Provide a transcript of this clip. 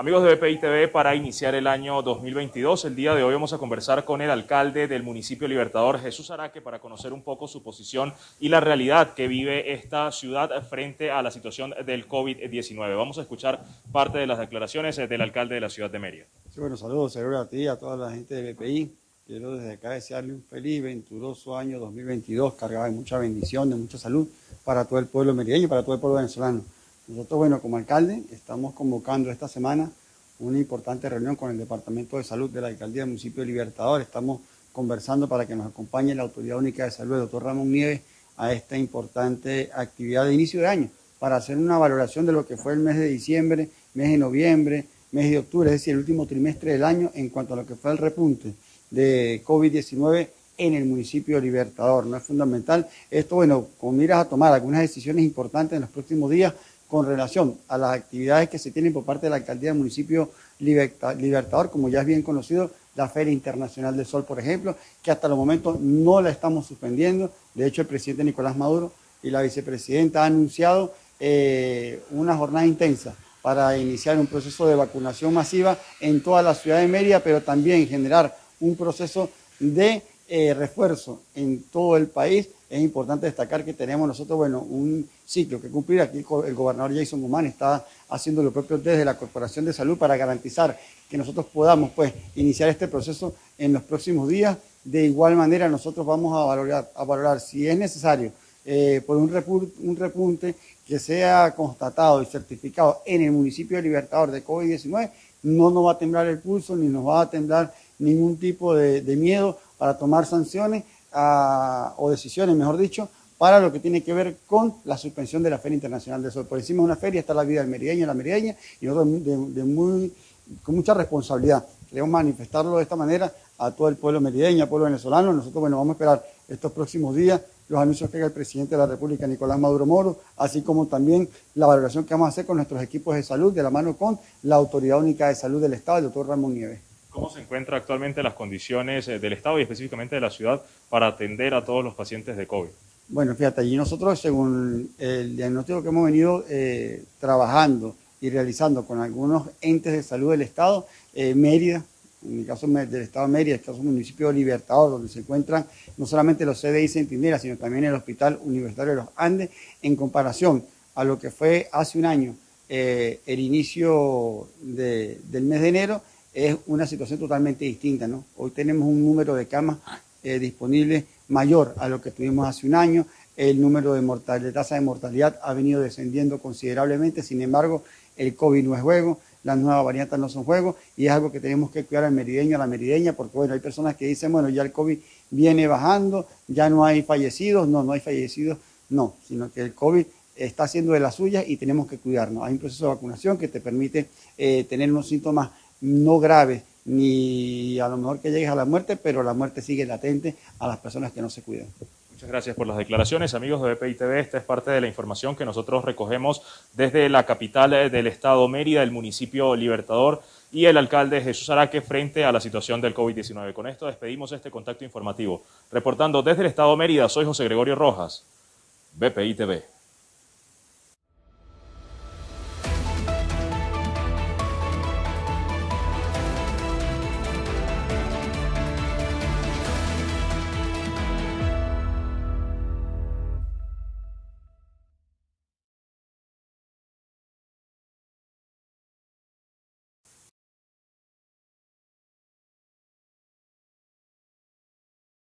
Amigos de BPI TV, para iniciar el año 2022, el día de hoy vamos a conversar con el alcalde del municipio Libertador, Jesús Araque, para conocer un poco su posición y la realidad que vive esta ciudad frente a la situación del COVID-19. Vamos a escuchar parte de las declaraciones del alcalde de la ciudad de Mérida. Sí, bueno, saludos, saludos a ti, a toda la gente de BPI. Quiero desde acá desearle un feliz, venturoso año 2022, cargado de mucha bendición, de mucha salud para todo el pueblo merideño y para todo el pueblo venezolano. Nosotros, bueno, como alcalde, estamos convocando esta semana una importante reunión con el Departamento de Salud de la Alcaldía del Municipio de Libertador. Estamos conversando para que nos acompañe la Autoridad Única de Salud, el doctor Ramón Nieves, a esta importante actividad de inicio de año, para hacer una valoración de lo que fue el mes de diciembre, mes de noviembre, mes de octubre, es decir, el último trimestre del año en cuanto a lo que fue el repunte de COVID-19 en el municipio de Libertador. No es fundamental. Esto, bueno, con miras a tomar algunas decisiones importantes en los próximos días con relación a las actividades que se tienen por parte de la alcaldía del municipio Libertador, como ya es bien conocido, la Feria Internacional del Sol, por ejemplo, que hasta el momento no la estamos suspendiendo. De hecho, el presidente Nicolás Maduro y la vicepresidenta han anunciado eh, una jornada intensa para iniciar un proceso de vacunación masiva en toda la ciudad de Mérida, pero también generar un proceso de eh, refuerzo en todo el país. Es importante destacar que tenemos nosotros, bueno, un ciclo que cumplir. Aquí el gobernador Jason Guzmán está haciendo lo propio desde la Corporación de Salud para garantizar que nosotros podamos, pues, iniciar este proceso en los próximos días. De igual manera, nosotros vamos a valorar, a valorar si es necesario eh, por un repunte, un repunte que sea constatado y certificado en el municipio de Libertador de COVID-19, no nos va a temblar el pulso ni nos va a temblar ningún tipo de, miedo para tomar sanciones ah, o decisiones, mejor dicho, para lo que tiene que ver con la suspensión de la Feria Internacional de Sol. Por encima de una feria está la vida del merideño y la merideña, y nosotros de, muy, con mucha responsabilidad queremos manifestarlo de esta manera a todo el pueblo merideño, al pueblo venezolano. Nosotros, bueno, vamos a esperar estos próximos días los anuncios que haga el presidente de la República, Nicolás Maduro Moro, así como también la valoración que vamos a hacer con nuestros equipos de salud, de la mano con la Autoridad Única de Salud del Estado, el doctor Ramón Nieves. ¿Cómo se encuentran actualmente las condiciones eh, del Estado y específicamente de la ciudad para atender a todos los pacientes de COVID? Bueno, fíjate, allí nosotros, según el diagnóstico que hemos venido eh, trabajando y realizando con algunos entes de salud del Estado, eh, Mérida, en el caso del Estado de Mérida, el caso del municipio de Libertador, donde se encuentran no solamente los CDI Centinela, sino también el Hospital Universitario de los Andes, en comparación a lo que fue hace un año el inicio del mes de enero, es una situación totalmente distinta. ¿no? Hoy tenemos un número de camas eh, disponibles mayor a lo que tuvimos hace un año. El número de, mortal, de tasa de mortalidad ha venido descendiendo considerablemente. Sin embargo, el COVID no es juego, las nuevas variantes no son juego y es algo que tenemos que cuidar al merideño, a la merideña, porque bueno, hay personas que dicen, bueno, ya el COVID viene bajando, ya no hay fallecidos. No, no hay fallecidos, no, sino que el COVID está haciendo de las suyas y tenemos que cuidarnos. Hay un proceso de vacunación que te permite eh, tener unos síntomas no grave, ni a lo mejor que llegues a la muerte, pero la muerte sigue latente a las personas que no se cuidan. Muchas gracias por las declaraciones, amigos de BPI TV. Esta es parte de la información que nosotros recogemos desde la capital del estado Mérida, el municipio Libertador y el alcalde Jesús Araque frente a la situación del COVID-19. Con esto despedimos este contacto informativo. Reportando desde el estado Mérida, soy José Gregorio Rojas, BPI TV.